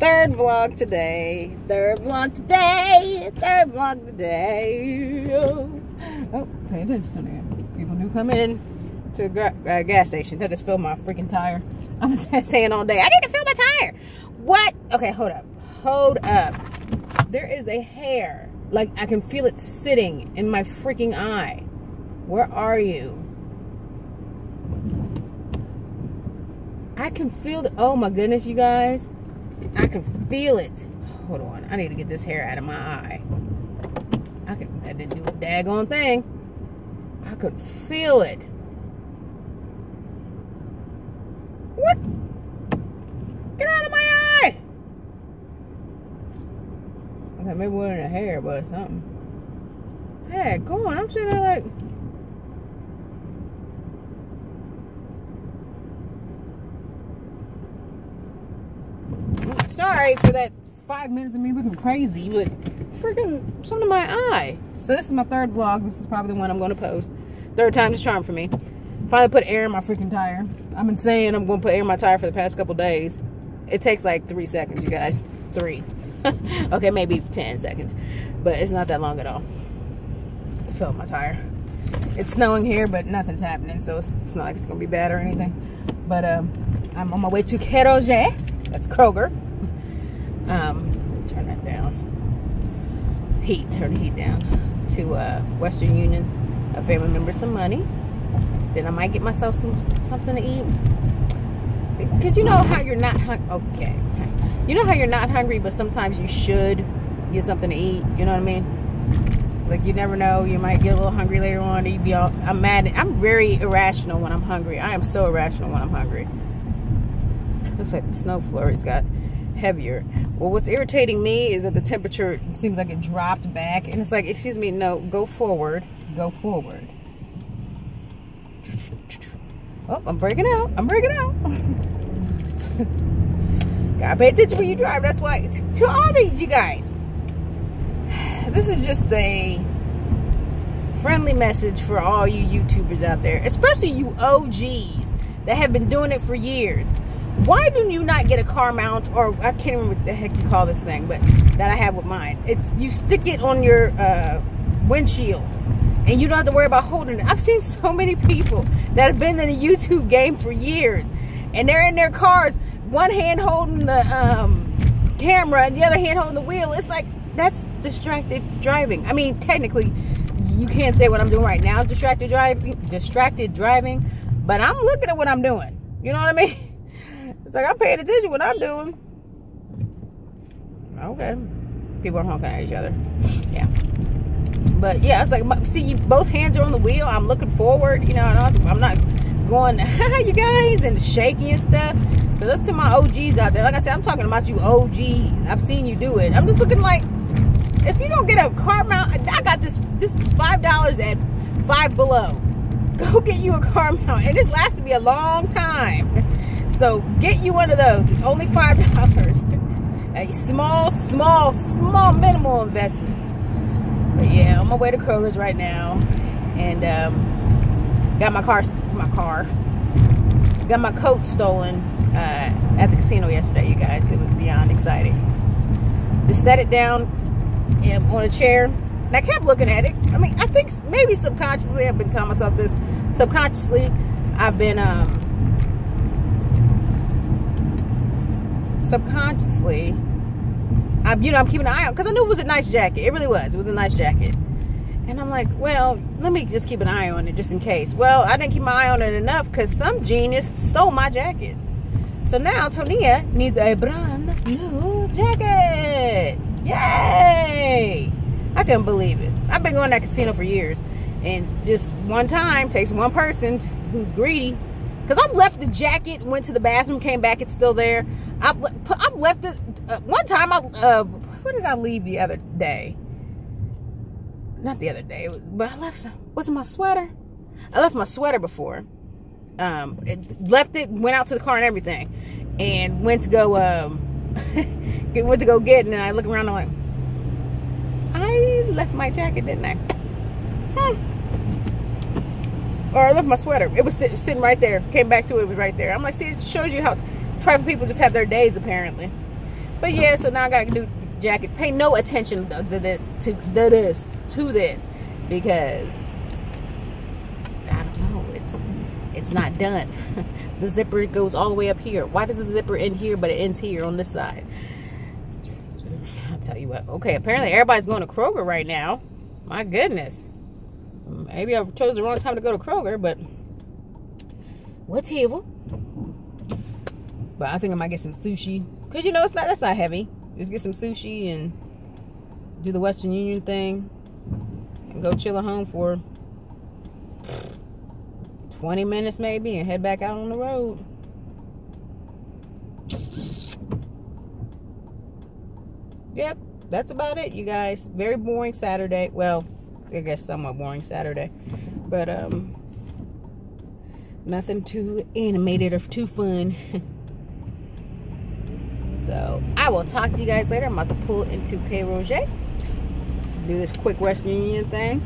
Third vlog today. Third vlog today. Third vlog today. Oh, pay attention. People do come in to a uh, gas station to just fill my freaking tire. I'm saying all day, I need to fill my tire. What? Okay, hold up. Hold up. There is a hair. Like, I can feel it sitting in my freaking eye. Where are you? I can feel the, oh my goodness, you guys. I can feel it. Hold on. I need to get this hair out of my eye. I can, I didn't do a daggone thing. I could feel it. What? Get out of my eye! Okay, maybe in a hair, but something. Hey, go on. I'm sitting there like. Sorry for that five minutes of me looking crazy, but freaking something in my eye. So this is my third vlog. This is probably the one I'm going to post. Third time's a charm for me. Finally put air in my freaking tire. I've been saying I'm going to put air in my tire for the past couple days. It takes like three seconds, you guys. Three. okay, maybe 10 seconds. But it's not that long at all to fill up my tire. It's snowing here, but nothing's happening, so it's, not like it's going to be bad or anything. But um, I'm on my way to Keroge. That's Kroger. Um, turn that down. Heat, turn the heat down. To uh, Western Union, a family member some money. Then I might get myself some something to eat. Because you know how you're not hungry. Okay. You know how you're not hungry, but sometimes you should get something to eat. You know what I mean? Like you never know. You might get a little hungry later on. You be all. I'm mad. I'm very irrational when I'm hungry. I am so irrational when I'm hungry. Looks like the snow flurries got heavier. Well, what's irritating me is that the temperature seems like it dropped back. And it's like, excuse me, no, go forward. Go forward. Oh, I'm breaking out. I'm breaking out. Gotta pay attention when you drive. That's why, to all these, you guys, this is just a friendly message for all you YouTubers out there, especially you OGs that have been doing it for years. Why do you not get a car mount, or I can't remember what the heck you call this thing, but that I have with mine. It's you stick it on your uh, windshield and you don't have to worry about holding it. I've seen so many people that have been in the YouTube game for years and they're in their cars, one hand holding the um, camera and the other hand holding the wheel. It's like, that's distracted driving. I mean, technically, you can't say what I'm doing right now is distracted driving, distracted driving, but I'm looking at what I'm doing. You know what I mean? It's like I'm paying attention what I'm doing. Okay. People are honking at each other. Yeah. But yeah, it's like, see, you both hands are on the wheel. I'm looking forward, you know, I'm not going, you guys, and shaking and stuff. So that's to my OGs out there. Like I said, I'm talking about you OGs. I've seen you do it. I'm just looking like, if you don't get a car mount, I got this, this is $5 at Five Below. Go get you a car mount. And this lasted me a long time. So get you one of those. It's only $5. A small, small, small minimal investment. But yeah, I'm on my way to Kroger's right now. And um, got my car, my car, got my coat stolen uh, at the casino yesterday, you guys. It was beyond exciting. Just set it down on a chair. And I kept looking at it. I mean, I think maybe subconsciously, I've been telling myself this. Subconsciously, I've been, um, subconsciously, I'm, you know, I'm keeping an eye out because I knew it was a nice jacket. It really was. It was a nice jacket. And I'm like, well, let me just keep an eye on it just in case. Well, I didn't keep my eye on it enough because some genius stole my jacket. So now Tonia needs a brand new jacket. Yay! I couldn't believe it. I've been going to that casino for years. And just one time takes one person who's greedy. Because I've left the jacket, went to the bathroom, came back, it's still there. I've, I've left it uh, one time I uh, where did I leave the other day? Not the other day, but I left some. Was it my sweater? I left my sweater before. Um, it, left it, went out to the car and everything, and went to go um, went to go get, and I look around. I'm like, I left my jacket, didn't I? Hmm. Or I left my sweater. It was sit, sitting right there. Came back to it, it was right there. I'm like, see, it shows you how tribal people just have their days apparently. But yeah, so now I gotta do jacket. Pay no attention to this to this to this because I don't know. It's it's not done. the zipper goes all the way up here. Why does the zipper end here but it ends here on this side? I'll tell you what. Okay, apparently everybody's going to Kroger right now. My goodness. Maybe I chose the wrong time to go to Kroger, but what's evil? But I think I might get some sushi. Cause you know it's not that's not heavy. Just get some sushi and do the Western Union thing and go chill at home for 20 minutes maybe and head back out on the road. Yep, that's about it, you guys. Very boring Saturday. Well, I guess somewhat boring Saturday. But um nothing too animated or too fun. so I will talk to you guys later. I'm about to pull into K Roger. Do this quick Western Union thing.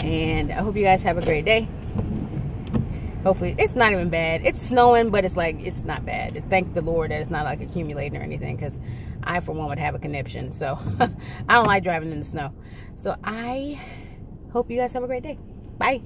And I hope you guys have a great day. Hopefully, it's not even bad. It's snowing, but it's like, it's not bad. Thank the Lord that it's not like accumulating or anything because I, for one, would have a conniption. So, I don't like driving in the snow. So, I hope you guys have a great day. Bye.